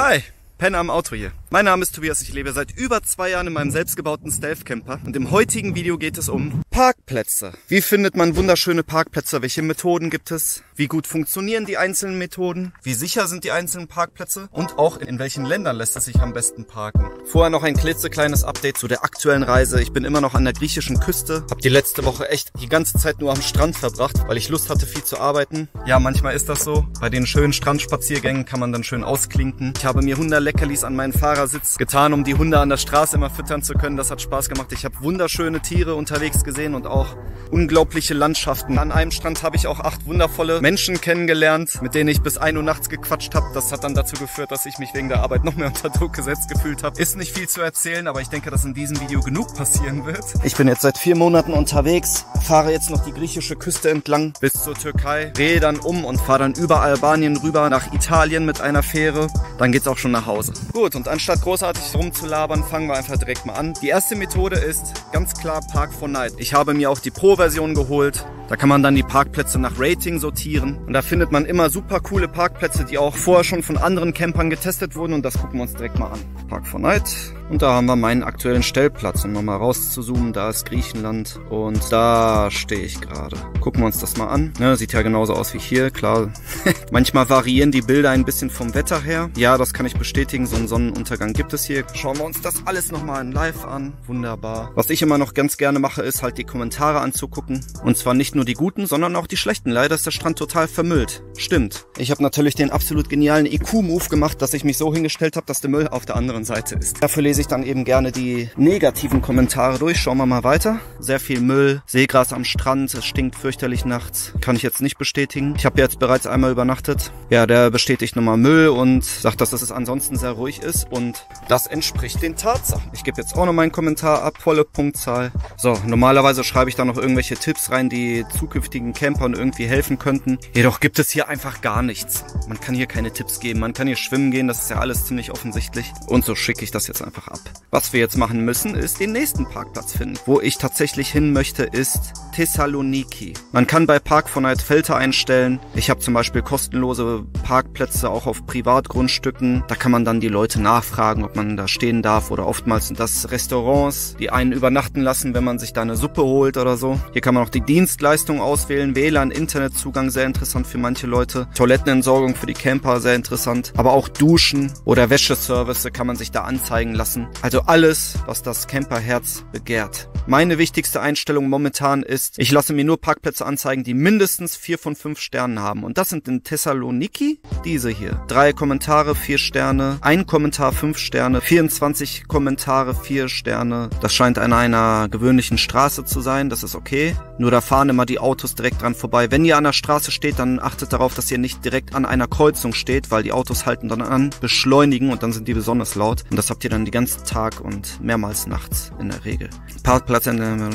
Hi, Penner am Auto hier. Mein Name ist Tobias, ich lebe seit über zwei Jahren in meinem selbstgebauten Stealth-Camper und im heutigen Video geht es um Parkplätze. Wie findet man wunderschöne Parkplätze? Welche Methoden gibt es? Wie gut funktionieren die einzelnen Methoden? Wie sicher sind die einzelnen Parkplätze? Und auch in welchen Ländern lässt es sich am besten parken? Vorher noch ein klitzekleines Update zu der aktuellen Reise. Ich bin immer noch an der griechischen Küste. Hab die letzte Woche echt die ganze Zeit nur am Strand verbracht, weil ich Lust hatte, viel zu arbeiten. Ja, manchmal ist das so. Bei den schönen Strandspaziergängen kann man dann schön ausklinken. Ich habe mir 100 Leckerlis an meinen Fahrer Fahrersitz getan, um die Hunde an der Straße immer füttern zu können. Das hat Spaß gemacht. Ich habe wunderschöne Tiere unterwegs gesehen und auch unglaubliche Landschaften. An einem Strand habe ich auch acht wundervolle Menschen kennengelernt, mit denen ich bis ein Uhr nachts gequatscht habe. Das hat dann dazu geführt, dass ich mich wegen der Arbeit noch mehr unter Druck gesetzt gefühlt habe. Ist nicht viel zu erzählen, aber ich denke, dass in diesem Video genug passieren wird. Ich bin jetzt seit vier Monaten unterwegs, fahre jetzt noch die griechische Küste entlang bis zur Türkei, drehe dann um und fahre dann über Albanien rüber nach Italien mit einer Fähre. Dann geht's auch schon nach Hause. Gut, und anstatt anstatt großartig rumzulabern, fangen wir einfach direkt mal an. Die erste Methode ist ganz klar Park for Night. Ich habe mir auch die Pro-Version geholt. Da kann man dann die Parkplätze nach Rating sortieren. Und da findet man immer super coole Parkplätze, die auch vorher schon von anderen Campern getestet wurden. Und das gucken wir uns direkt mal an. Park for Night. Und da haben wir meinen aktuellen Stellplatz. Um nochmal rauszuzoomen, da ist Griechenland. Und da stehe ich gerade. Gucken wir uns das mal an. Ja, sieht ja genauso aus wie hier. Klar, manchmal variieren die Bilder ein bisschen vom Wetter her. Ja, das kann ich bestätigen. So einen Sonnenuntergang gibt es hier. Schauen wir uns das alles nochmal in live an. Wunderbar. Was ich immer noch ganz gerne mache, ist halt die Kommentare anzugucken. Und zwar nicht nur nur die guten, sondern auch die schlechten. Leider ist der Strand total vermüllt. Stimmt. Ich habe natürlich den absolut genialen IQ-Move gemacht, dass ich mich so hingestellt habe, dass der Müll auf der anderen Seite ist. Dafür lese ich dann eben gerne die negativen Kommentare durch. Schauen wir mal weiter. Sehr viel Müll, Seegras am Strand, es stinkt fürchterlich nachts. Kann ich jetzt nicht bestätigen. Ich habe jetzt bereits einmal übernachtet. Ja, der bestätigt nochmal Müll und sagt, dass es ansonsten sehr ruhig ist und das entspricht den Tatsachen. Ich gebe jetzt auch noch meinen Kommentar ab, volle Punktzahl. So, normalerweise schreibe ich da noch irgendwelche Tipps rein, die zukünftigen Campern irgendwie helfen könnten. Jedoch gibt es hier einfach gar nichts. Man kann hier keine Tipps geben, man kann hier schwimmen gehen, das ist ja alles ziemlich offensichtlich. Und so schicke ich das jetzt einfach ab. Was wir jetzt machen müssen, ist den nächsten Parkplatz finden. Wo ich tatsächlich hin möchte, ist Thessaloniki. Man kann bei Parkfonite Filter einstellen. Ich habe zum Beispiel kostenlose Parkplätze auch auf Privatgrundstücken. Da kann man dann die Leute nachfragen, ob man da stehen darf oder oftmals sind das Restaurants, die einen übernachten lassen, wenn man sich da eine Suppe holt oder so. Hier kann man auch die Dienstleistung Leistung auswählen, WLAN, Internetzugang sehr interessant für manche Leute, Toilettenentsorgung für die Camper sehr interessant, aber auch Duschen oder Wäscheservice kann man sich da anzeigen lassen. Also alles, was das Camperherz begehrt. Meine wichtigste Einstellung momentan ist, ich lasse mir nur Parkplätze anzeigen, die mindestens vier von fünf Sternen haben. Und das sind in Thessaloniki diese hier. Drei Kommentare, vier Sterne, ein Kommentar, fünf Sterne, 24 Kommentare, vier Sterne. Das scheint an einer gewöhnlichen Straße zu sein, das ist okay. Nur da fahren immer die Autos direkt dran vorbei. Wenn ihr an der Straße steht, dann achtet darauf, dass ihr nicht direkt an einer Kreuzung steht, weil die Autos halten dann an, beschleunigen und dann sind die besonders laut. Und das habt ihr dann den ganzen Tag und mehrmals nachts in der Regel. Parkplatz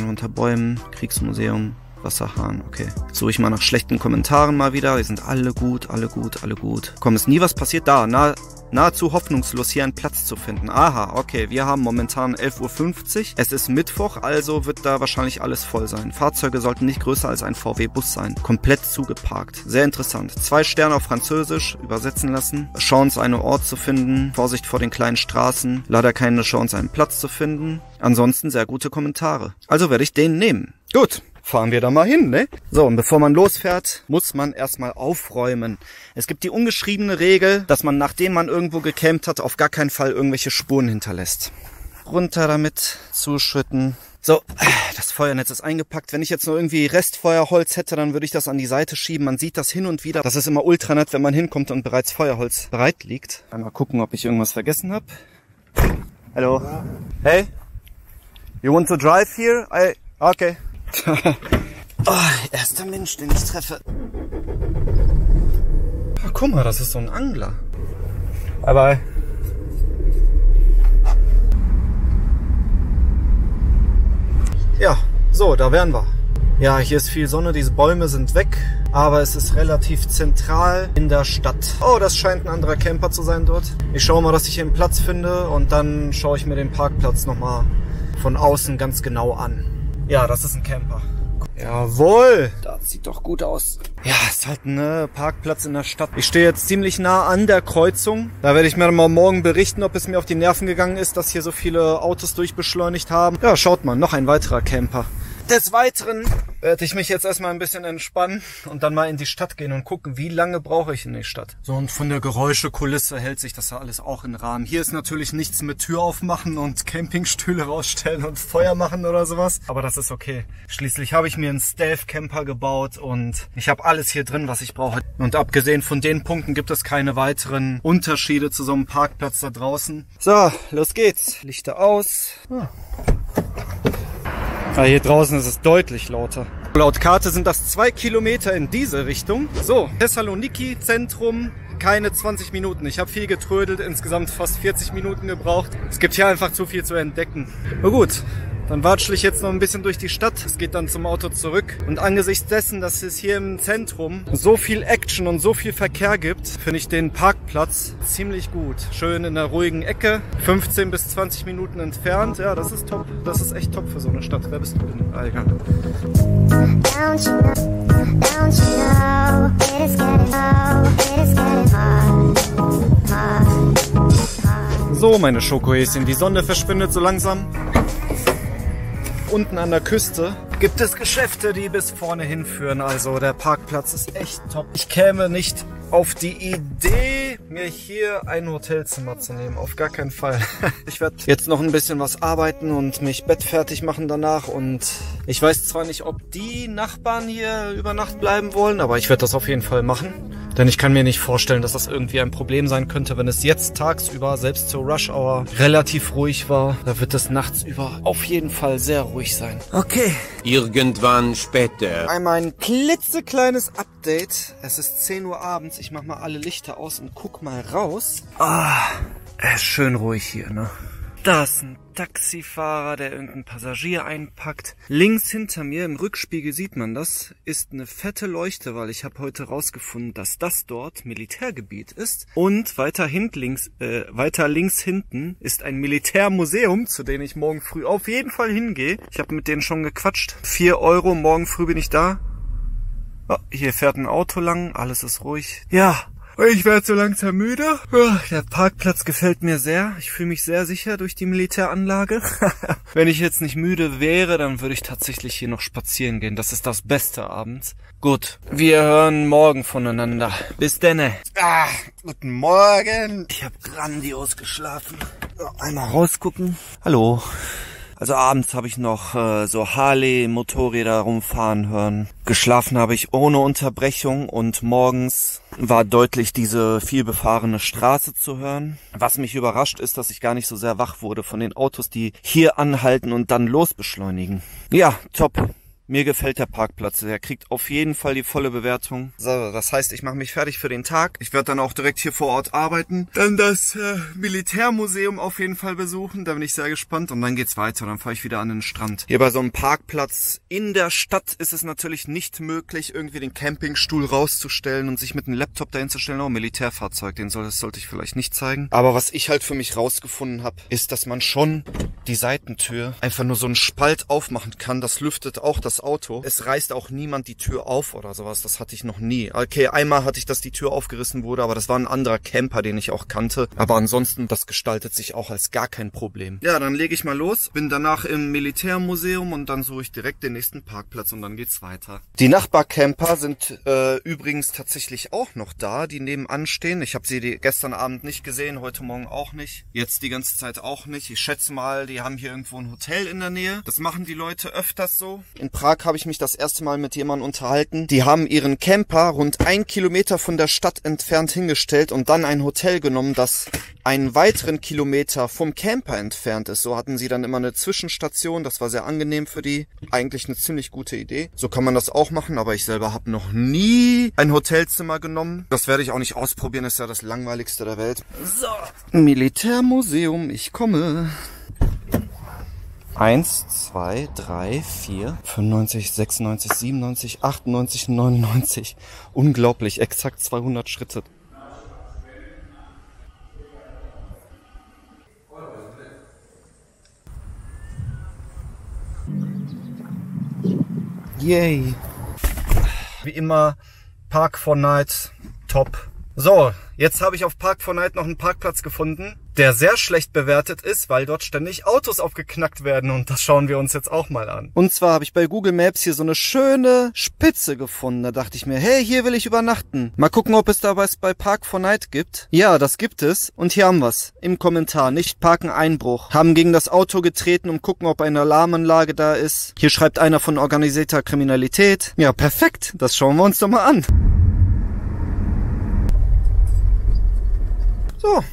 unter Bäumen, Kriegsmuseum, Wasserhahn, okay. Suche ich mal nach schlechten Kommentaren mal wieder. Die sind alle gut, alle gut, alle gut. Komm, ist nie was passiert da. Na, nahezu hoffnungslos, hier einen Platz zu finden. Aha, okay, wir haben momentan 11.50 Uhr. Es ist Mittwoch, also wird da wahrscheinlich alles voll sein. Fahrzeuge sollten nicht größer als ein VW-Bus sein. Komplett zugeparkt. Sehr interessant. Zwei Sterne auf Französisch, übersetzen lassen. Chance, einen Ort zu finden. Vorsicht vor den kleinen Straßen. Leider keine Chance, einen Platz zu finden. Ansonsten sehr gute Kommentare. Also werde ich den nehmen. Gut, fahren wir da mal hin, ne? So, und bevor man losfährt, muss man erstmal aufräumen. Es gibt die ungeschriebene Regel, dass man, nachdem man irgendwo gecampt hat, auf gar keinen Fall irgendwelche Spuren hinterlässt. Runter damit, zuschütten. So, das Feuernetz ist eingepackt. Wenn ich jetzt nur irgendwie Restfeuerholz hätte, dann würde ich das an die Seite schieben. Man sieht das hin und wieder. Das ist immer ultra nett, wenn man hinkommt und bereits Feuerholz bereit liegt. Einmal gucken, ob ich irgendwas vergessen habe. Hallo. Hey. You want to drive here? I... Okay. oh, erster Mensch, den ich treffe. Oh, guck mal, das ist so ein Angler. Bye bye. Ja, so, da wären wir. Ja, hier ist viel Sonne, diese Bäume sind weg, aber es ist relativ zentral in der Stadt. Oh, das scheint ein anderer Camper zu sein dort. Ich schaue mal, dass ich hier einen Platz finde und dann schaue ich mir den Parkplatz nochmal von außen ganz genau an. Ja, das ist ein Camper. Jawohl. Das sieht doch gut aus. Ja, ist halt ein ne, Parkplatz in der Stadt. Ich stehe jetzt ziemlich nah an der Kreuzung. Da werde ich mir mal morgen berichten, ob es mir auf die Nerven gegangen ist, dass hier so viele Autos durchbeschleunigt haben. Ja, schaut mal, noch ein weiterer Camper. Des Weiteren werde ich mich jetzt erstmal ein bisschen entspannen und dann mal in die Stadt gehen und gucken, wie lange brauche ich in die Stadt. So, und von der Geräuschekulisse hält sich das ja alles auch in Rahmen. Hier ist natürlich nichts mit Tür aufmachen und Campingstühle rausstellen und Feuer machen oder sowas. Aber das ist okay. Schließlich habe ich mir einen Stealth-Camper gebaut und ich habe alles hier drin, was ich brauche. Und abgesehen von den Punkten gibt es keine weiteren Unterschiede zu so einem Parkplatz da draußen. So, los geht's. Lichter aus. Ah. Ah, hier draußen ist es deutlich lauter. Laut Karte sind das zwei Kilometer in diese Richtung. So, Thessaloniki Zentrum, keine 20 Minuten. Ich habe viel getrödelt, insgesamt fast 40 Minuten gebraucht. Es gibt hier einfach zu viel zu entdecken. Na gut, dann watschle ich jetzt noch ein bisschen durch die Stadt. Es geht dann zum Auto zurück. Und angesichts dessen, dass es hier im Zentrum so viel Action und so viel Verkehr gibt, finde ich den Parkplatz ziemlich gut. Schön in der ruhigen Ecke, 15 bis 20 Minuten entfernt. Ja, das ist top. Das ist echt top für so eine Stadt. Wer bist du denn, Alter? So, meine Schokohäschen, die Sonne verschwindet so langsam unten an der Küste gibt es Geschäfte, die bis vorne hinführen. Also der Parkplatz ist echt top. Ich käme nicht auf die Idee, mir hier ein Hotelzimmer zu nehmen. Auf gar keinen Fall. Ich werde jetzt noch ein bisschen was arbeiten und mich bettfertig machen danach. Und ich weiß zwar nicht, ob die Nachbarn hier über Nacht bleiben wollen, aber ich werde das auf jeden Fall machen. Denn ich kann mir nicht vorstellen, dass das irgendwie ein Problem sein könnte, wenn es jetzt tagsüber, selbst zur Rush Hour, relativ ruhig war. Da wird es nachts über auf jeden Fall sehr ruhig sein. Okay. Irgendwann später. Einmal ein klitzekleines Update. Es ist 10 Uhr abends. Ich mach mal alle Lichter aus und guck mal raus. Ah, es ist schön ruhig hier, ne? Da ist ein Taxifahrer, der irgendeinen Passagier einpackt. Links hinter mir im Rückspiegel sieht man das, ist eine fette Leuchte, weil ich habe heute rausgefunden, dass das dort Militärgebiet ist. Und weiter, hint links, äh, weiter links hinten ist ein Militärmuseum, zu dem ich morgen früh auf jeden Fall hingehe. Ich habe mit denen schon gequatscht. Vier Euro, morgen früh bin ich da. Oh, hier fährt ein Auto lang, alles ist ruhig. Ja, ich werde so langsam müde. Der Parkplatz gefällt mir sehr. Ich fühle mich sehr sicher durch die Militäranlage. Wenn ich jetzt nicht müde wäre, dann würde ich tatsächlich hier noch spazieren gehen. Das ist das Beste abends. Gut, wir hören morgen voneinander. Bis denne. Ah, guten Morgen. Ich habe grandios geschlafen. Einmal rausgucken. Hallo. Also abends habe ich noch äh, so Harley-Motorräder rumfahren hören. Geschlafen habe ich ohne Unterbrechung und morgens war deutlich diese vielbefahrene Straße zu hören. Was mich überrascht ist, dass ich gar nicht so sehr wach wurde von den Autos, die hier anhalten und dann losbeschleunigen. Ja, top. Mir gefällt der Parkplatz. Der kriegt auf jeden Fall die volle Bewertung. So, das heißt, ich mache mich fertig für den Tag. Ich werde dann auch direkt hier vor Ort arbeiten. Dann das äh, Militärmuseum auf jeden Fall besuchen. Da bin ich sehr gespannt. Und dann geht's weiter. Dann fahre ich wieder an den Strand. Hier bei so einem Parkplatz in der Stadt ist es natürlich nicht möglich, irgendwie den Campingstuhl rauszustellen und sich mit einem Laptop dahin zu stellen. Oh, Militärfahrzeug, den soll, das sollte ich vielleicht nicht zeigen. Aber was ich halt für mich rausgefunden habe, ist, dass man schon die Seitentür einfach nur so einen Spalt aufmachen kann. Das lüftet auch das das Auto. Es reißt auch niemand die Tür auf oder sowas. Das hatte ich noch nie. Okay, einmal hatte ich, dass die Tür aufgerissen wurde, aber das war ein anderer Camper, den ich auch kannte. Aber ansonsten, das gestaltet sich auch als gar kein Problem. Ja, dann lege ich mal los. Bin danach im Militärmuseum und dann suche ich direkt den nächsten Parkplatz und dann geht's weiter. Die Nachbarcamper sind äh, übrigens tatsächlich auch noch da, die nebenan stehen. Ich habe sie gestern Abend nicht gesehen, heute Morgen auch nicht. Jetzt die ganze Zeit auch nicht. Ich schätze mal, die haben hier irgendwo ein Hotel in der Nähe. Das machen die Leute öfters so. In Prag Prag habe ich mich das erste Mal mit jemandem unterhalten. Die haben ihren Camper rund ein Kilometer von der Stadt entfernt hingestellt und dann ein Hotel genommen, das einen weiteren Kilometer vom Camper entfernt ist. So hatten sie dann immer eine Zwischenstation. Das war sehr angenehm für die. Eigentlich eine ziemlich gute Idee. So kann man das auch machen, aber ich selber habe noch nie ein Hotelzimmer genommen. Das werde ich auch nicht ausprobieren. Ist ja das langweiligste der Welt. So, Militärmuseum, ich komme. 1, 2, 3, 4, 95, 96, 97, 98, 99. Unglaublich, exakt 200 Schritte. Yay. Wie immer, Park for Night, top. So, jetzt habe ich auf Park for Night noch einen Parkplatz gefunden, der sehr schlecht bewertet ist, weil dort ständig Autos aufgeknackt werden und das schauen wir uns jetzt auch mal an. Und zwar habe ich bei Google Maps hier so eine schöne Spitze gefunden. Da dachte ich mir, hey, hier will ich übernachten. Mal gucken, ob es da was bei Park for Night gibt. Ja, das gibt es. Und hier haben wir's. Im Kommentar. Nicht parken Einbruch. Haben gegen das Auto getreten und gucken, ob eine Alarmanlage da ist. Hier schreibt einer von organisierter Kriminalität. Ja, perfekt. Das schauen wir uns doch mal an. So,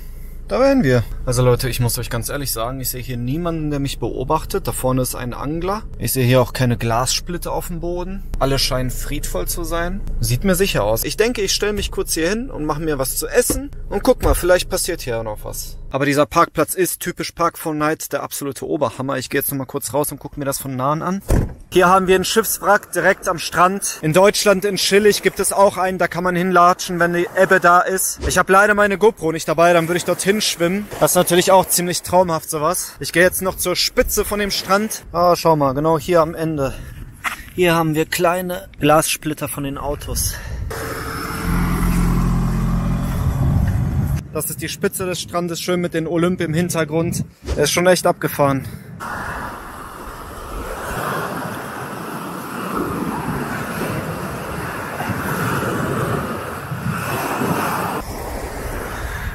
da wären wir. Also Leute, ich muss euch ganz ehrlich sagen, ich sehe hier niemanden, der mich beobachtet. Da vorne ist ein Angler. Ich sehe hier auch keine Glassplitte auf dem Boden. Alle scheinen friedvoll zu sein. Sieht mir sicher aus. Ich denke, ich stelle mich kurz hier hin und mache mir was zu essen. Und guck mal, vielleicht passiert hier noch was. Aber dieser Parkplatz ist typisch Park for Night der absolute Oberhammer. Ich gehe jetzt noch mal kurz raus und gucke mir das von nahen an. Hier haben wir einen Schiffswrack direkt am Strand. In Deutschland, in Schillig, gibt es auch einen, da kann man hinlatschen, wenn die Ebbe da ist. Ich habe leider meine GoPro nicht dabei, dann würde ich dorthin schwimmen. Das ist natürlich auch ziemlich traumhaft sowas. Ich gehe jetzt noch zur Spitze von dem Strand. Ah, schau mal, genau hier am Ende. Hier haben wir kleine Glassplitter von den Autos. Das ist die Spitze des Strandes, schön mit den Olymp im Hintergrund. Er ist schon echt abgefahren.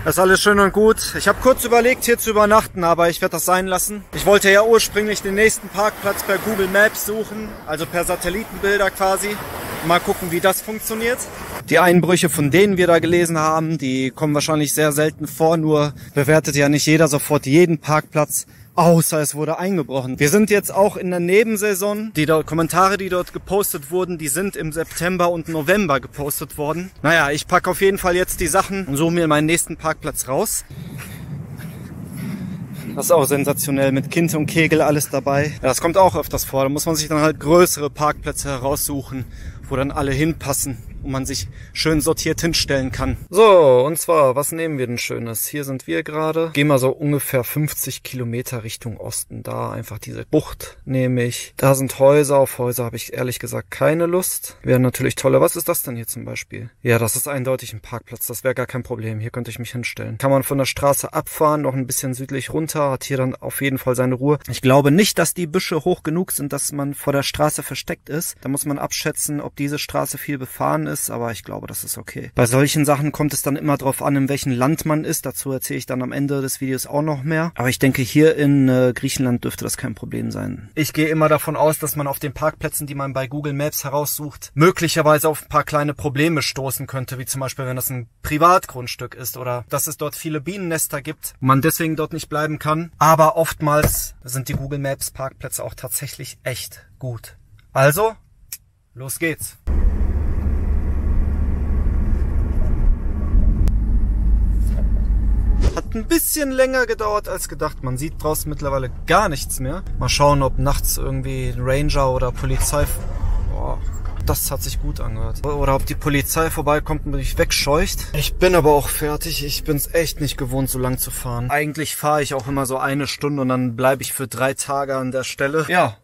Das ist alles schön und gut. Ich habe kurz überlegt, hier zu übernachten, aber ich werde das sein lassen. Ich wollte ja ursprünglich den nächsten Parkplatz per Google Maps suchen, also per Satellitenbilder quasi. Mal gucken, wie das funktioniert. Die Einbrüche, von denen wir da gelesen haben, die kommen wahrscheinlich sehr selten vor, nur bewertet ja nicht jeder sofort jeden Parkplatz außer es wurde eingebrochen. Wir sind jetzt auch in der Nebensaison. Die Kommentare, die dort gepostet wurden, die sind im September und November gepostet worden. Naja, ich packe auf jeden Fall jetzt die Sachen und suche mir meinen nächsten Parkplatz raus. Das ist auch sensationell mit Kind und Kegel alles dabei. Ja, das kommt auch öfters vor. Da muss man sich dann halt größere Parkplätze heraussuchen, wo dann alle hinpassen und man sich schön sortiert hinstellen kann. So, und zwar, was nehmen wir denn Schönes? Hier sind wir gerade. Gehen wir so ungefähr 50 Kilometer Richtung Osten. Da einfach diese Bucht nehme ich. Da sind Häuser. Auf Häuser habe ich ehrlich gesagt keine Lust. Wäre natürlich tolle. Was ist das denn hier zum Beispiel? Ja, das ist eindeutig ein Parkplatz. Das wäre gar kein Problem. Hier könnte ich mich hinstellen. Kann man von der Straße abfahren, noch ein bisschen südlich runter. Hat hier dann auf jeden Fall seine Ruhe. Ich glaube nicht, dass die Büsche hoch genug sind, dass man vor der Straße versteckt ist. Da muss man abschätzen, ob diese Straße viel befahren ist, aber ich glaube, das ist okay. Bei solchen Sachen kommt es dann immer darauf an, in welchem Land man ist. Dazu erzähle ich dann am Ende des Videos auch noch mehr. Aber ich denke, hier in äh, Griechenland dürfte das kein Problem sein. Ich gehe immer davon aus, dass man auf den Parkplätzen, die man bei Google Maps heraussucht, möglicherweise auf ein paar kleine Probleme stoßen könnte, wie zum Beispiel, wenn das ein Privatgrundstück ist oder dass es dort viele Bienennester gibt, man deswegen dort nicht bleiben kann. Aber oftmals sind die Google Maps Parkplätze auch tatsächlich echt gut. Also, los geht's. Hat ein bisschen länger gedauert als gedacht. Man sieht draußen mittlerweile gar nichts mehr. Mal schauen, ob nachts irgendwie ein Ranger oder Polizei... Boah, das hat sich gut angehört. Oder ob die Polizei vorbeikommt und mich wegscheucht. Ich bin aber auch fertig. Ich bin's echt nicht gewohnt, so lang zu fahren. Eigentlich fahre ich auch immer so eine Stunde und dann bleibe ich für drei Tage an der Stelle. Ja,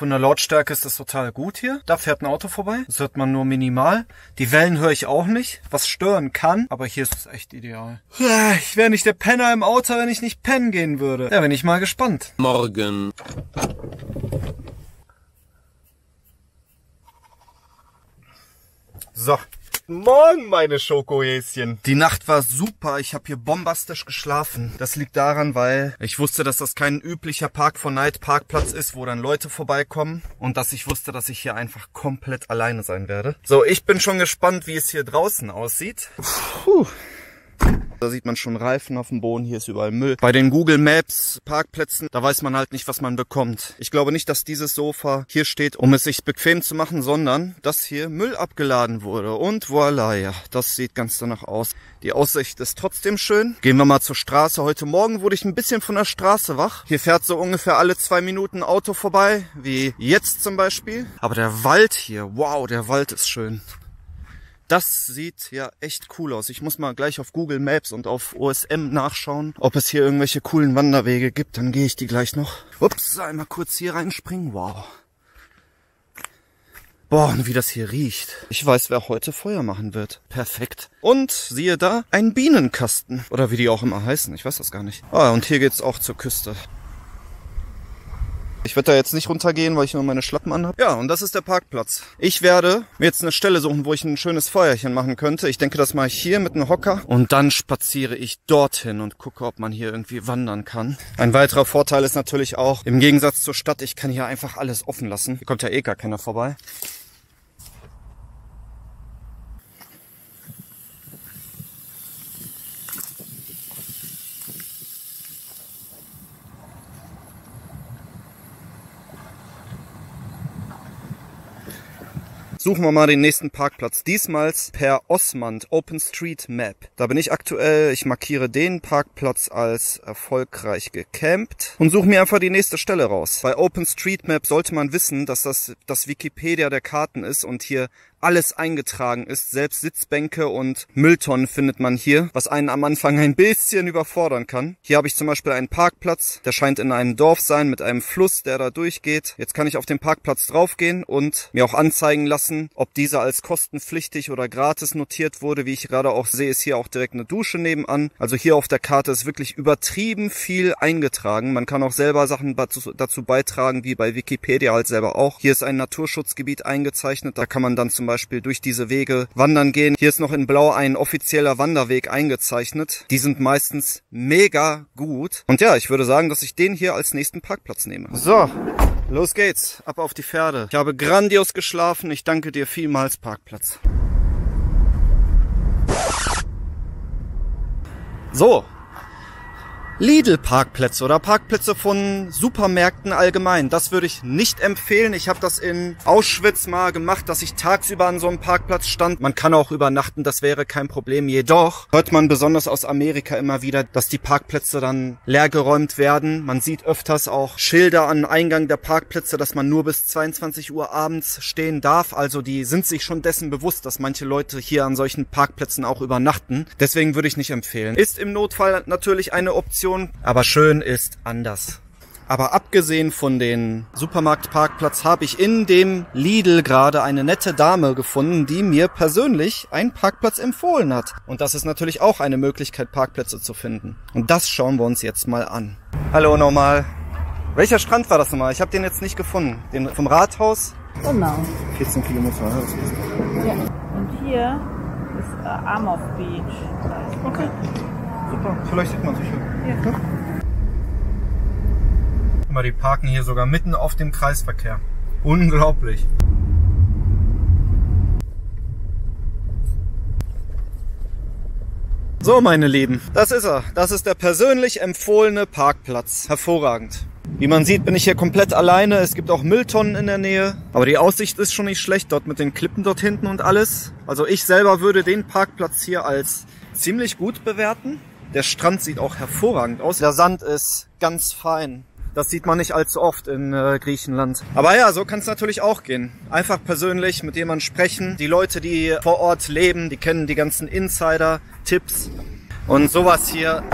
von der Lautstärke ist das total gut hier. Da fährt ein Auto vorbei. Das hört man nur minimal. Die Wellen höre ich auch nicht, was stören kann. Aber hier ist es echt ideal. Ich wäre nicht der Penner im Auto, wenn ich nicht pennen gehen würde. Da bin ich mal gespannt. Morgen. So, Morgen, meine Schokohäschen. Die Nacht war super. Ich habe hier bombastisch geschlafen. Das liegt daran, weil ich wusste, dass das kein üblicher Park for Night Parkplatz ist, wo dann Leute vorbeikommen. Und dass ich wusste, dass ich hier einfach komplett alleine sein werde. So, ich bin schon gespannt, wie es hier draußen aussieht. Puh. Da sieht man schon Reifen auf dem Boden, hier ist überall Müll. Bei den Google Maps Parkplätzen, da weiß man halt nicht, was man bekommt. Ich glaube nicht, dass dieses Sofa hier steht, um es sich bequem zu machen, sondern dass hier Müll abgeladen wurde. Und voilà, ja, das sieht ganz danach aus. Die Aussicht ist trotzdem schön. Gehen wir mal zur Straße. Heute Morgen wurde ich ein bisschen von der Straße wach. Hier fährt so ungefähr alle zwei Minuten ein Auto vorbei, wie jetzt zum Beispiel. Aber der Wald hier, wow, der Wald ist schön. Das sieht ja echt cool aus. Ich muss mal gleich auf Google Maps und auf OSM nachschauen, ob es hier irgendwelche coolen Wanderwege gibt. Dann gehe ich die gleich noch. Ups, einmal kurz hier reinspringen. Wow. Boah, und wie das hier riecht. Ich weiß, wer heute Feuer machen wird. Perfekt. Und siehe da, ein Bienenkasten. Oder wie die auch immer heißen, ich weiß das gar nicht. Ah, und hier geht's auch zur Küste. Ich werde da jetzt nicht runtergehen, weil ich nur meine Schlappen anhab. Ja, und das ist der Parkplatz. Ich werde mir jetzt eine Stelle suchen, wo ich ein schönes Feuerchen machen könnte. Ich denke, das mache ich hier mit einem Hocker. Und dann spaziere ich dorthin und gucke, ob man hier irgendwie wandern kann. Ein weiterer Vorteil ist natürlich auch, im Gegensatz zur Stadt, ich kann hier einfach alles offen lassen. Hier kommt ja eh gar keiner vorbei. Suchen wir mal den nächsten Parkplatz. Diesmal per Osmand OpenStreetMap. Da bin ich aktuell. Ich markiere den Parkplatz als erfolgreich gecampt und suche mir einfach die nächste Stelle raus. Bei OpenStreetMap sollte man wissen, dass das das Wikipedia der Karten ist und hier alles eingetragen ist. Selbst Sitzbänke und Mülltonnen findet man hier, was einen am Anfang ein bisschen überfordern kann. Hier habe ich zum Beispiel einen Parkplatz, der scheint in einem Dorf sein mit einem Fluss, der da durchgeht. Jetzt kann ich auf den Parkplatz draufgehen und mir auch anzeigen lassen, ob dieser als kostenpflichtig oder gratis notiert wurde. Wie ich gerade auch sehe, ist hier auch direkt eine Dusche nebenan. Also hier auf der Karte ist wirklich übertrieben viel eingetragen. Man kann auch selber Sachen dazu, beitragen, wie bei Wikipedia halt selber auch. Hier ist ein Naturschutzgebiet eingezeichnet. Da kann man dann zum Beispiel durch diese Wege wandern gehen. Hier ist noch in Blau ein offizieller Wanderweg eingezeichnet. Die sind meistens mega gut. Und ja, ich würde sagen, dass ich den hier als nächsten Parkplatz nehme. So, los geht's. Ab auf die Pferde. Ich habe grandios geschlafen. Ich danke dir vielmals, Parkplatz. So, Lidl-Parkplätze oder Parkplätze von Supermärkten allgemein. Das würde ich nicht empfehlen. Ich habe das in Auschwitz mal gemacht, dass ich tagsüber an so einem Parkplatz stand. Man kann auch übernachten, das wäre kein Problem. Jedoch hört man besonders aus Amerika immer wieder, dass die Parkplätze dann leergeräumt werden. Man sieht öfters auch Schilder an Eingang der Parkplätze, dass man nur bis 22 Uhr abends stehen darf. Also die sind sich schon dessen bewusst, dass manche Leute hier an solchen Parkplätzen auch übernachten. Deswegen würde ich nicht empfehlen. Ist im Notfall natürlich eine Option Option, aber schön ist anders. Aber abgesehen von den Supermarktparkplatz habe ich in dem Lidl gerade eine nette Dame gefunden, die mir persönlich einen Parkplatz empfohlen hat. Und das ist natürlich auch eine Möglichkeit, Parkplätze zu finden. Und das schauen wir uns jetzt mal an. Hallo nochmal. Welcher Strand war das nochmal? Ich habe den jetzt nicht gefunden. Den vom Rathaus? Genau. 14 Kilometer. Ja. Und hier ist äh, Amov Beach. Okay. Super. Vielleicht sieht man sich hier. Ja. Guck mal, die parken hier sogar mitten auf dem Kreisverkehr. Unglaublich. So, meine Lieben, das ist er. Das ist der persönlich empfohlene Parkplatz. Hervorragend. Wie man sieht, bin ich hier komplett alleine. Es gibt auch Mülltonnen in der Nähe. Aber die Aussicht ist schon nicht schlecht dort mit den Klippen dort hinten und alles. Also ich selber würde den Parkplatz hier als ziemlich gut bewerten. Der Strand sieht auch hervorragend aus. Der Sand ist ganz fein. Das sieht man nicht allzu oft in äh, Griechenland. Aber ja, so kann es natürlich auch gehen. Einfach persönlich mit jemandem sprechen. Die Leute, die vor Ort leben, die kennen die ganzen Insider-Tipps. Und sowas hier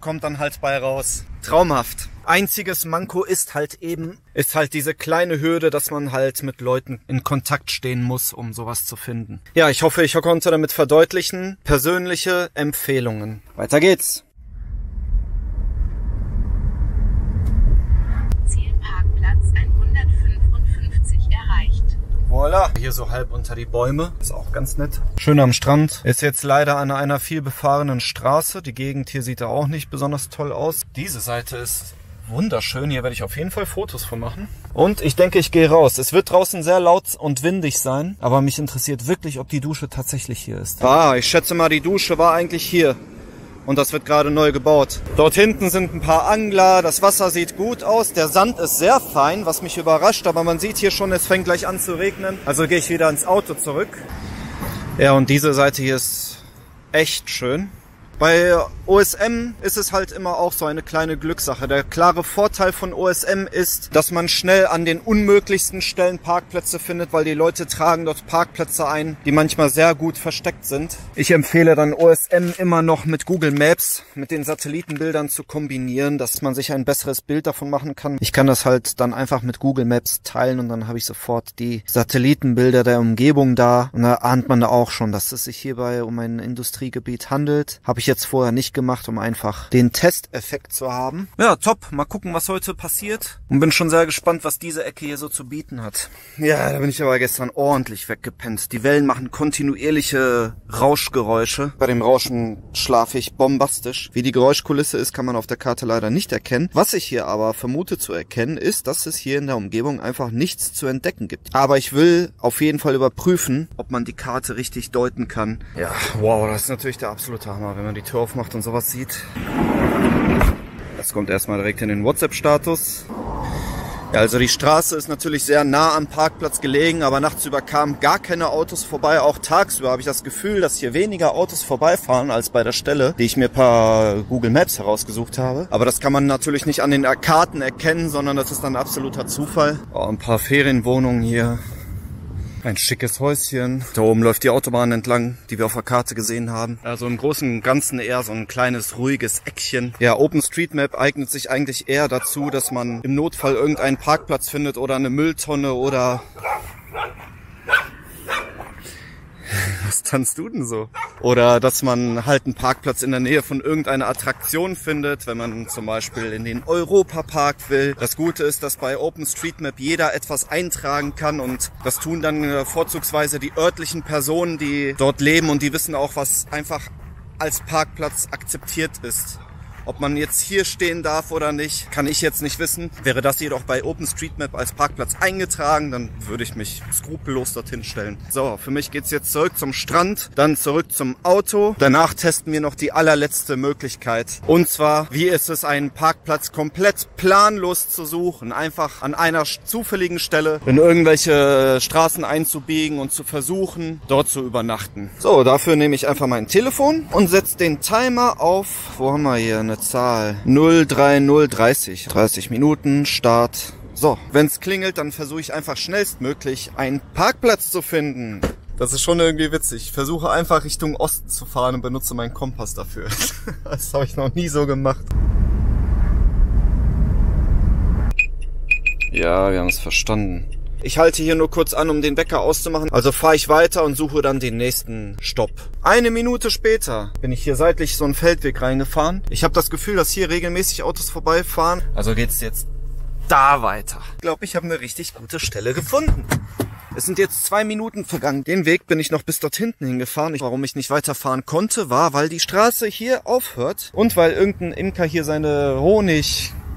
kommt dann halt bei raus. Traumhaft. Einziges Manko ist halt eben, ist halt diese kleine Hürde, dass man halt mit Leuten in Kontakt stehen muss, um sowas zu finden. Ja, ich hoffe, ich konnte damit verdeutlichen. Persönliche Empfehlungen. Weiter geht's. Zielparkplatz 155 erreicht. Voila. Hier so halb unter die Bäume. Ist auch ganz nett. Schön am Strand. Ist jetzt leider an einer viel befahrenen Straße. Die Gegend hier sieht da auch nicht besonders toll aus. Diese Seite ist wunderschön. Hier werde ich auf jeden Fall Fotos von machen. Und ich denke, ich gehe raus. Es wird draußen sehr laut und windig sein. Aber mich interessiert wirklich, ob die Dusche tatsächlich hier ist. Ah, ich schätze mal, die Dusche war eigentlich hier. Und das wird gerade neu gebaut. Dort hinten sind ein paar Angler. Das Wasser sieht gut aus. Der Sand ist sehr fein, was mich überrascht. Aber man sieht hier schon, es fängt gleich an zu regnen. Also gehe ich wieder ins Auto zurück. Ja, und diese Seite hier ist echt schön. Bei OSM ist es halt immer auch so eine kleine Glückssache. Der klare Vorteil von OSM ist, dass man schnell an den unmöglichsten Stellen Parkplätze findet, weil die Leute tragen dort Parkplätze ein, die manchmal sehr gut versteckt sind. Ich empfehle dann OSM immer noch mit Google Maps, mit den Satellitenbildern zu kombinieren, dass man sich ein besseres Bild davon machen kann. Ich kann das halt dann einfach mit Google Maps teilen und dann habe ich sofort die Satellitenbilder der Umgebung da. Und da ahnt man da auch schon, dass es sich hierbei um ein Industriegebiet handelt. Habe ich jetzt vorher nicht gemacht, um einfach den Testeffekt zu haben. Ja, top. Mal gucken, was heute passiert. Und bin schon sehr gespannt, was diese Ecke hier so zu bieten hat. Ja, da bin ich aber gestern ordentlich weggepennt. Die Wellen machen kontinuierliche Rauschgeräusche. Bei dem Rauschen schlafe ich bombastisch. Wie die Geräuschkulisse ist, kann man auf der Karte leider nicht erkennen. Was ich hier aber vermute zu erkennen, ist, dass es hier in der Umgebung einfach nichts zu entdecken gibt. Aber ich will auf jeden Fall überprüfen, ob man die Karte richtig deuten kann. Ja, wow, das ist natürlich der absolute Hammer, wenn man die Tür aufmacht und sowas sieht. Das kommt erstmal direkt in den WhatsApp-Status. Ja, also die Straße ist natürlich sehr nah am Parkplatz gelegen, aber nachts über kamen gar keine Autos vorbei. Auch tagsüber habe ich das Gefühl, dass hier weniger Autos vorbeifahren als bei der Stelle, die ich mir per Google Maps herausgesucht habe. Aber das kann man natürlich nicht an den Karten erkennen, sondern das ist dann absoluter Zufall. Oh, ein paar Ferienwohnungen hier. Ein schickes Häuschen. Da oben läuft die Autobahn entlang, die wir auf der Karte gesehen haben. Also im Großen und Ganzen eher so ein kleines, ruhiges Eckchen. Ja, OpenStreetMap eignet sich eigentlich eher dazu, dass man im Notfall irgendeinen Parkplatz findet oder eine Mülltonne oder was tanzt du denn so? Oder dass man halt einen Parkplatz in der Nähe von irgendeiner Attraktion findet, wenn man zum Beispiel in den Europapark will. Das Gute ist, dass bei OpenStreetMap jeder etwas eintragen kann und das tun dann äh, vorzugsweise die örtlichen Personen, die dort leben und die wissen auch, was einfach als Parkplatz akzeptiert ist. Ob man jetzt hier stehen darf oder nicht, kann ich jetzt nicht wissen. Wäre das jedoch bei OpenStreetMap als Parkplatz eingetragen, dann würde ich mich skrupellos dorthin stellen. So, für mich geht's jetzt zurück zum Strand, dann zurück zum Auto. Danach testen wir noch die allerletzte Möglichkeit. Und zwar, wie ist es, einen Parkplatz komplett planlos zu suchen? Einfach an einer zufälligen Stelle in irgendwelche Straßen einzubiegen und zu versuchen, dort zu übernachten. So, dafür nehme ich einfach mein Telefon und setze den Timer auf, wo haben wir hier, eine Zahl, 03030, 30 Minuten, Start. So, wenn's klingelt, dann versuche ich einfach schnellstmöglich einen Parkplatz zu finden. Das ist schon irgendwie witzig. Ich versuche einfach Richtung Osten zu fahren und benutze meinen Kompass dafür. Das habe ich noch nie so gemacht. Ja, wir haben es verstanden. Ich halte hier nur kurz an, um den Wecker auszumachen. Also fahre ich weiter und suche dann den nächsten Stopp. Eine Minute später bin ich hier seitlich so einen Feldweg reingefahren. Ich habe das Gefühl, dass hier regelmäßig Autos vorbeifahren. Also geht's jetzt da weiter. Ich glaube, ich habe eine richtig gute Stelle gefunden. Es sind jetzt zwei Minuten vergangen. Den Weg bin ich noch bis dort hinten hingefahren. Warum ich nicht weiterfahren konnte, war, weil die Straße hier aufhört und weil irgendein Imker hier seine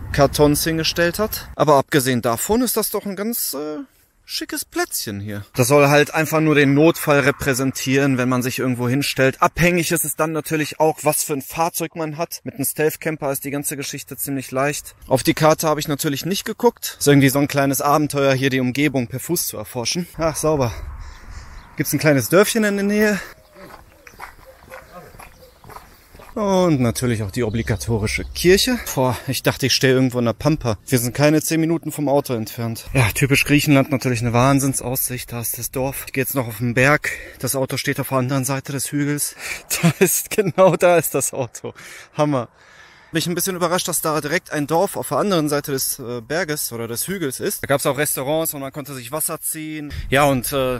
Honigkartons hingestellt hat. Aber abgesehen davon ist das doch ein ganz äh, schickes Plätzchen hier. Das soll halt einfach nur den Notfall repräsentieren, wenn man sich irgendwo hinstellt. Abhängig ist es dann natürlich auch, was für ein Fahrzeug man hat. Mit einem Stealth Camper ist die ganze Geschichte ziemlich leicht. Auf die Karte habe ich natürlich nicht geguckt. Ist irgendwie so ein kleines Abenteuer, hier die Umgebung per Fuß zu erforschen. Ach, sauber. Gibt's ein kleines Dörfchen in der Nähe. Und natürlich auch die obligatorische Kirche. Boah, ich dachte, ich stehe irgendwo in der Pampa. Wir sind keine zehn Minuten vom Auto entfernt. Ja, typisch Griechenland natürlich eine Wahnsinnsaussicht. Da ist das Dorf. Ich gehe jetzt noch auf den Berg. Das Auto steht auf der anderen Seite des Hügels. Da ist, genau da ist das Auto. Hammer. Bin ich ein bisschen überrascht, dass da direkt ein Dorf auf der anderen Seite des äh, Berges oder des Hügels ist. Da gab es auch Restaurants und man konnte sich Wasser ziehen. Ja, und äh,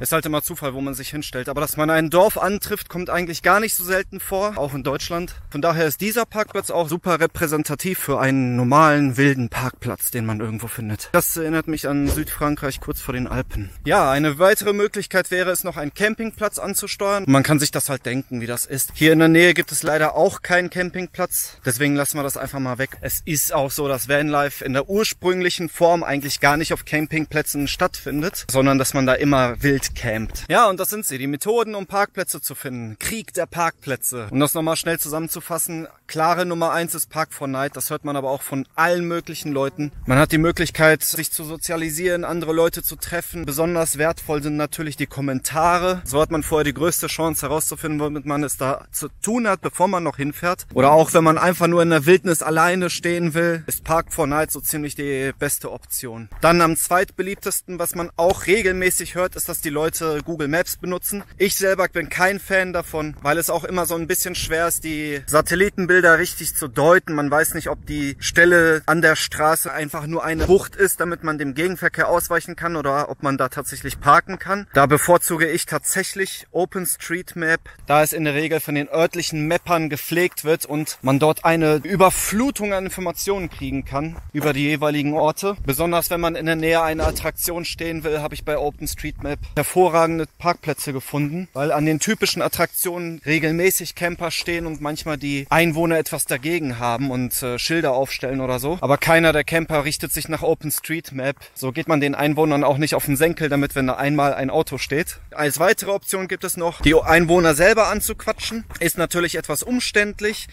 ist halt immer Zufall, wo man sich hinstellt. Aber dass man ein Dorf antrifft, kommt eigentlich gar nicht so selten vor, auch in Deutschland. Von daher ist dieser Parkplatz auch super repräsentativ für einen normalen, wilden Parkplatz, den man irgendwo findet. Das erinnert mich an Südfrankreich kurz vor den Alpen. Ja, eine weitere Möglichkeit wäre es noch, einen Campingplatz anzusteuern. Man kann sich das halt denken, wie das ist. Hier in der Nähe gibt es leider auch keinen Campingplatz. Deswegen lassen wir das einfach mal weg. Es ist auch so, dass Vanlife in der ursprünglichen Form eigentlich gar nicht auf Campingplätzen stattfindet, sondern dass man da immer wild wild campt. Ja, und das sind sie, die Methoden, um Parkplätze zu finden. Krieg der Parkplätze. Um das nochmal schnell zusammenzufassen, klare Nummer eins ist Park for Night. Das hört man aber auch von allen möglichen Leuten. Man hat die Möglichkeit, sich zu sozialisieren, andere Leute zu treffen. Besonders wertvoll sind natürlich die Kommentare. So hat man vorher die größte Chance herauszufinden, womit man es da zu tun hat, bevor man noch hinfährt. Oder auch, wenn man einfach nur in der Wildnis alleine stehen will, ist Park for Night so ziemlich die beste Option. Dann am zweitbeliebtesten, was man auch regelmäßig hört, ist, dass die Leute Google Maps benutzen. Ich selber bin kein Fan davon, weil es auch immer so ein bisschen schwer ist, die Satellitenbilder richtig zu deuten. Man weiß nicht, ob die Stelle an der Straße einfach nur eine Bucht ist, damit man dem Gegenverkehr ausweichen kann oder ob man da tatsächlich parken kann. Da bevorzuge ich tatsächlich OpenStreetMap, da es in der Regel von den örtlichen Mappern gepflegt wird und man dort eine Überflutung an Informationen kriegen kann über die jeweiligen Orte. Besonders wenn man in der Nähe einer Attraktion stehen will, habe ich bei OpenStreetMap hervorragende Parkplätze gefunden, weil an den typischen Attraktionen regelmäßig Camper stehen und manchmal die Einwohner etwas dagegen haben und äh, Schilder aufstellen oder so. Aber keiner der Camper richtet sich nach OpenStreetMap. So geht man den Einwohnern auch nicht auf den Senkel, damit wenn da einmal ein Auto steht. Als weitere Option gibt es noch, die Einwohner selber anzuquatschen. Ist natürlich etwas umständlich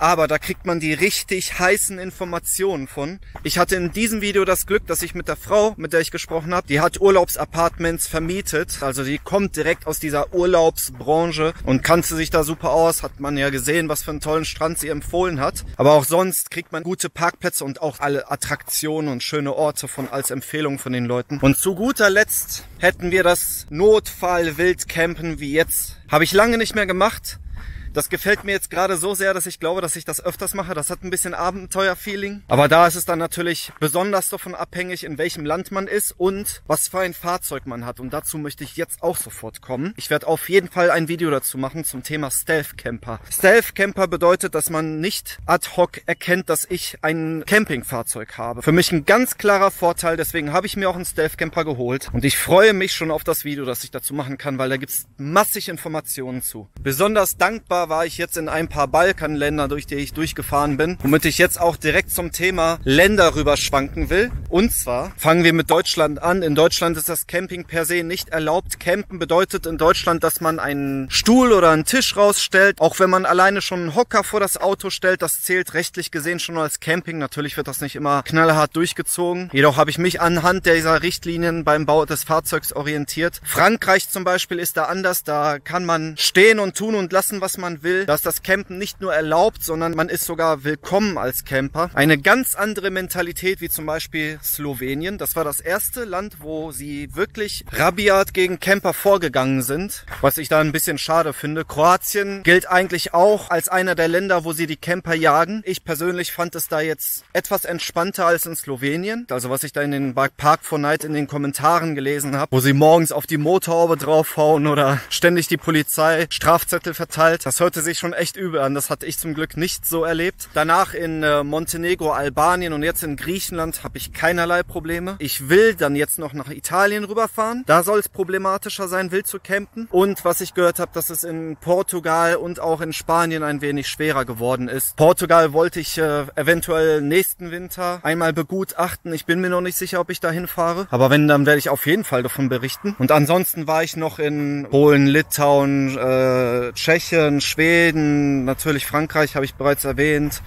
aber da kriegt man die richtig heißen Informationen von. Ich hatte in diesem Video das Glück, dass ich mit der Frau, mit der ich gesprochen habe, die hat Urlaubsapartments vermietet, also die kommt direkt aus dieser Urlaubsbranche und kannte sich da super aus, hat man ja gesehen, was für einen tollen Strand sie empfohlen hat. Aber auch sonst kriegt man gute Parkplätze und auch alle Attraktionen und schöne Orte von als Empfehlung von den Leuten. Und zu guter Letzt hätten wir das Notfall Wildcampen wie jetzt. Habe ich lange nicht mehr gemacht. Das gefällt mir jetzt gerade so sehr, dass ich glaube, dass ich das öfters mache. Das hat ein bisschen Abenteuer-Feeling. Aber da ist es dann natürlich besonders davon abhängig, in welchem Land man ist und was für ein Fahrzeug man hat. Und dazu möchte ich jetzt auch sofort kommen. Ich werde auf jeden Fall ein Video dazu machen zum Thema Stealth Camper. Stealth Camper bedeutet, dass man nicht ad hoc erkennt, dass ich ein Campingfahrzeug habe. Für mich ein ganz klarer Vorteil. Deswegen habe ich mir auch einen Stealth Camper geholt. Und ich freue mich schon auf das Video, das ich dazu machen kann, weil da gibt es massig Informationen zu. Besonders dankbar Europa war ich jetzt in ein paar Balkanländer, durch die ich durchgefahren bin, womit ich jetzt auch direkt zum Thema Länder rüberschwanken will. Und zwar fangen wir mit Deutschland an. In Deutschland ist das Camping per se nicht erlaubt. Campen bedeutet in Deutschland, dass man einen Stuhl oder einen Tisch rausstellt. Auch wenn man alleine schon einen Hocker vor das Auto stellt, das zählt rechtlich gesehen schon als Camping. Natürlich wird das nicht immer knallhart durchgezogen. Jedoch habe ich mich anhand dieser Richtlinien beim Bau des Fahrzeugs orientiert. Frankreich zum Beispiel ist da anders. Da kann man stehen und tun und lassen, was man man will, dass das Campen nicht nur erlaubt, sondern man ist sogar willkommen als Camper. Eine ganz andere Mentalität wie zum Beispiel Slowenien. Das war das erste Land, wo sie wirklich rabiat gegen Camper vorgegangen sind, was ich da ein bisschen schade finde. Kroatien gilt eigentlich auch als einer der Länder, wo sie die Camper jagen. Ich persönlich fand es da jetzt etwas entspannter als in Slowenien. Also was ich da in den Park for Night in den Kommentaren gelesen habe, wo sie morgens auf die Motorhaube draufhauen oder ständig die Polizei Strafzettel verteilt. Das hörte sich schon echt übel an. Das hatte ich zum Glück nicht so erlebt. Danach in äh, Montenegro, Albanien und jetzt in Griechenland habe ich keinerlei Probleme. Ich will dann jetzt noch nach Italien rüberfahren. Da soll es problematischer sein, wild zu campen. Und was ich gehört habe, dass es in Portugal und auch in Spanien ein wenig schwerer geworden ist. Portugal wollte ich äh, eventuell nächsten Winter einmal begutachten. Ich bin mir noch nicht sicher, ob ich dahin fahre. Aber wenn, dann werde ich auf jeden Fall davon berichten. Und ansonsten war ich noch in Polen, Litauen, äh, Tschechien, Schweden, natürlich Frankreich habe ich bereits erwähnt.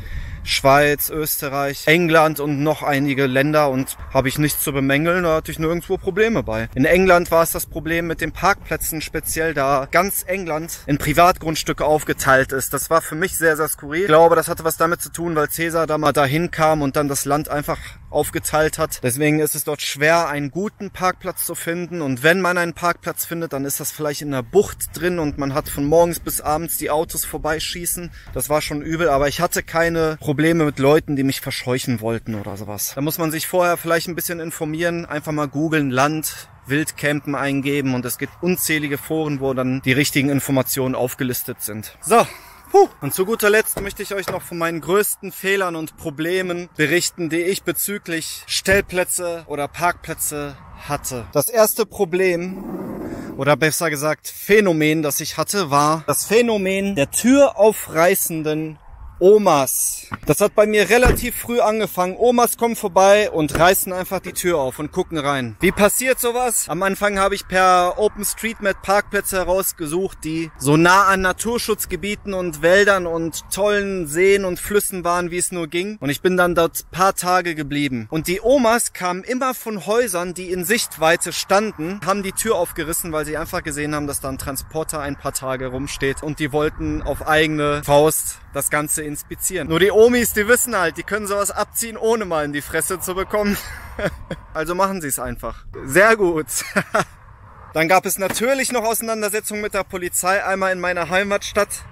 Schweiz, Österreich, England und noch einige Länder und habe ich nichts zu bemängeln, da hatte ich nirgendwo Probleme bei. In England war es das Problem mit den Parkplätzen speziell, da ganz England in Privatgrundstücke aufgeteilt ist. Das war für mich sehr, sehr skurril. Ich glaube, das hatte was damit zu tun, weil Cäsar da mal dahin kam und dann das Land einfach aufgeteilt hat. Deswegen ist es dort schwer, einen guten Parkplatz zu finden. Und wenn man einen Parkplatz findet, dann ist das vielleicht in der Bucht drin und man hat von morgens bis abends die Autos vorbeischießen. Das war schon übel, aber ich hatte keine Probleme mit Leuten, die mich verscheuchen wollten oder sowas. Da muss man sich vorher vielleicht ein bisschen informieren, einfach mal googeln, Land, Wildcampen eingeben und es gibt unzählige Foren, wo dann die richtigen Informationen aufgelistet sind. So. Und zu guter Letzt möchte ich euch noch von meinen größten Fehlern und Problemen berichten, die ich bezüglich Stellplätze oder Parkplätze hatte. Das erste Problem oder besser gesagt Phänomen, das ich hatte, war das Phänomen der türaufreißenden Omas. Das hat bei mir relativ früh angefangen. Omas kommen vorbei und reißen einfach die Tür auf und gucken rein. Wie passiert sowas? Am Anfang habe ich per OpenStreetMap Parkplätze herausgesucht, die so nah an Naturschutzgebieten und Wäldern und tollen Seen und Flüssen waren, wie es nur ging. Und ich bin dann dort paar Tage geblieben. Und die Omas kamen immer von Häusern, die in Sichtweite standen, haben die Tür aufgerissen, weil sie einfach gesehen haben, dass da ein Transporter ein paar Tage rumsteht und die wollten auf eigene Faust das Ganze inspizieren. Nur die Omis, die wissen halt, die können sowas abziehen, ohne mal in die Fresse zu bekommen. also machen sie es einfach. Sehr gut. Dann gab es natürlich noch Auseinandersetzungen mit der Polizei, einmal in meiner Heimatstadt.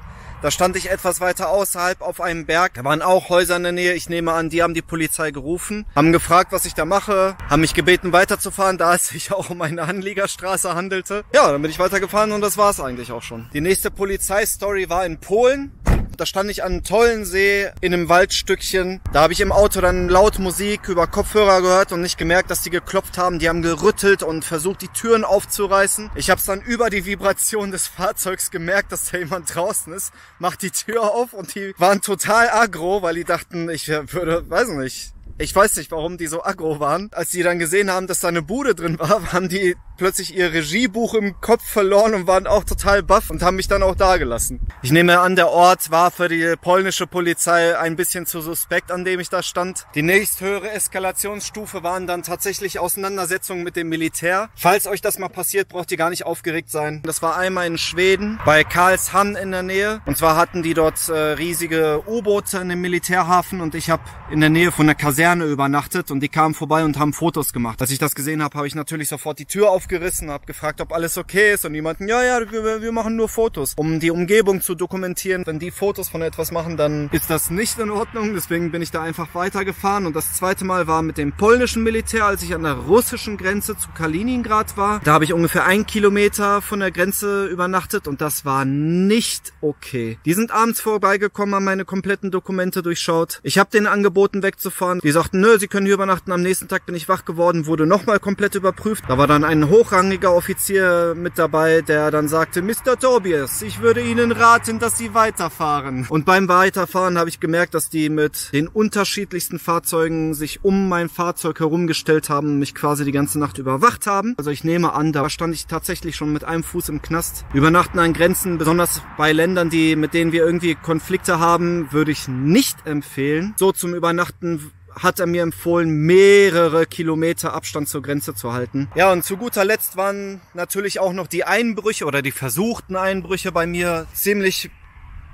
Da stand ich etwas weiter außerhalb auf einem Berg. Da waren auch Häuser in der Nähe. Ich nehme an, die haben die Polizei gerufen, haben gefragt, was ich da mache, haben mich gebeten weiterzufahren, da es sich auch um eine Anliegerstraße handelte. Ja, dann bin ich weitergefahren und das war's eigentlich auch schon. Die nächste Polizeistory war in Polen. Da stand ich an einem tollen See in einem Waldstückchen. Da habe ich im Auto dann laut Musik über Kopfhörer gehört und nicht gemerkt, dass die geklopft haben. Die haben gerüttelt und versucht, die Türen aufzureißen. Ich habe es dann über die Vibration des Fahrzeugs gemerkt, dass da jemand draußen ist. Macht die Tür auf und die waren total aggro, weil die dachten, ich würde, weiß nicht, ich weiß nicht, warum die so aggro waren. Als die dann gesehen haben, dass da eine Bude drin war, haben die plötzlich ihr Regiebuch im Kopf verloren und waren auch total baff und haben mich dann auch da gelassen. Ich nehme an, der Ort war für die polnische Polizei ein bisschen zu suspekt, an dem ich da stand. Die nächsthöhere Eskalationsstufe waren dann tatsächlich Auseinandersetzungen mit dem Militär. Falls euch das mal passiert, braucht ihr gar nicht aufgeregt sein. Das war einmal in Schweden, bei Karlshamn in der Nähe. Und zwar hatten die dort äh, riesige U-Boote in dem Militärhafen und ich habe in der Nähe von der Kaserne übernachtet und die kamen vorbei und haben Fotos gemacht. Als ich das gesehen habe, habe ich natürlich sofort die Tür aufgerissen habe gefragt, ob alles okay ist und die ja, ja, wir, wir machen nur Fotos, um die Umgebung zu dokumentieren. Wenn die Fotos von etwas machen, dann ist das nicht in Ordnung, deswegen bin ich da einfach weitergefahren und das zweite Mal war mit dem polnischen Militär, als ich an der russischen Grenze zu Kaliningrad war. Da habe ich ungefähr einen Kilometer von der Grenze übernachtet und das war nicht okay. Die sind abends vorbeigekommen, haben meine kompletten Dokumente durchschaut. Ich habe denen angeboten wegzufahren. Die sagten, nö, sie können hier übernachten. Am nächsten Tag bin ich wach geworden, wurde nochmal komplett überprüft. Da war dann ein hoch hochrangiger Offizier mit dabei, der dann sagte, Mr. Tobias, ich würde Ihnen raten, dass Sie weiterfahren. Und beim Weiterfahren habe ich gemerkt, dass die mit den unterschiedlichsten Fahrzeugen sich um mein Fahrzeug herumgestellt haben mich quasi die ganze Nacht überwacht haben. Also ich nehme an, da stand ich tatsächlich schon mit einem Fuß im Knast. Übernachten an Grenzen, besonders bei Ländern, die, mit denen wir irgendwie Konflikte haben, würde ich nicht empfehlen. So zum Übernachten hat er mir empfohlen, mehrere Kilometer Abstand zur Grenze zu halten. Ja, und zu guter Letzt waren natürlich auch noch die Einbrüche oder die versuchten Einbrüche bei mir ziemlich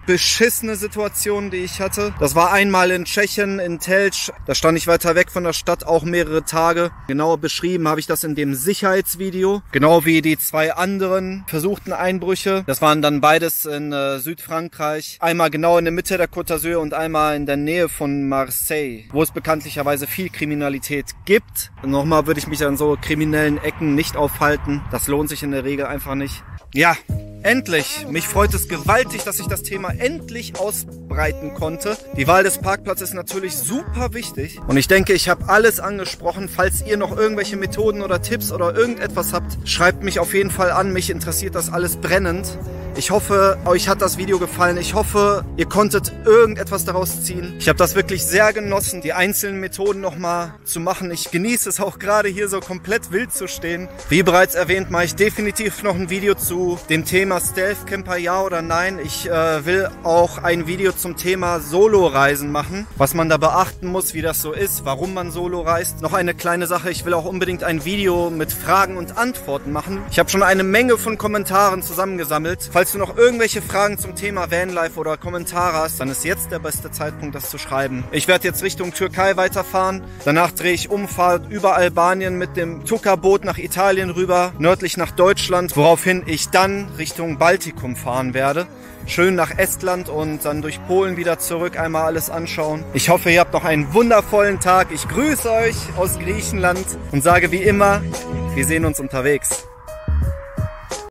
beschissene Situation, die ich hatte. Das war einmal in Tschechien, in Telč. Da stand ich weiter weg von der Stadt, auch mehrere Tage. Genauer beschrieben habe ich das in dem Sicherheitsvideo. Genau wie die zwei anderen versuchten Einbrüche. Das waren dann beides in äh, Südfrankreich. Einmal genau in der Mitte der Côte d'Azur und einmal in der Nähe von Marseille, wo es bekanntlicherweise viel Kriminalität gibt. Nochmal würde ich mich an so kriminellen Ecken nicht aufhalten. Das lohnt sich in der Regel einfach nicht. Ja, Endlich! Mich freut es gewaltig, dass ich das Thema endlich ausbreiten konnte. Die Wahl des Parkplatzes ist natürlich super wichtig. Und ich denke, ich habe alles angesprochen. Falls ihr noch irgendwelche Methoden oder Tipps oder irgendetwas habt, schreibt mich auf jeden Fall an. Mich interessiert das alles brennend. Ich hoffe, euch hat das Video gefallen. Ich hoffe, ihr konntet irgendetwas daraus ziehen. Ich habe das wirklich sehr genossen, die einzelnen Methoden nochmal zu machen. Ich genieße es auch gerade hier so komplett wild zu stehen. Wie bereits erwähnt, mache ich definitiv noch ein Video zu dem Thema Stealth Camper, ja oder nein. Ich äh, will auch ein Video zum Thema Solo-Reisen machen, was man da beachten muss, wie das so ist, warum man Solo reist. Noch eine kleine Sache, ich will auch unbedingt ein Video mit Fragen und Antworten machen. Ich habe schon eine Menge von Kommentaren zusammengesammelt. Falls Falls du noch irgendwelche Fragen zum Thema Vanlife oder Kommentare hast, dann ist jetzt der beste Zeitpunkt, das zu schreiben. Ich werde jetzt Richtung Türkei weiterfahren. Danach drehe ich um, fahre über Albanien mit dem Tuckerboot nach Italien rüber, nördlich nach Deutschland, woraufhin ich dann Richtung Baltikum fahren werde schön nach Estland und dann durch Polen wieder zurück einmal alles anschauen. Ich hoffe, ihr habt noch einen wundervollen Tag. Ich grüße euch aus Griechenland und sage wie immer, wir sehen uns unterwegs.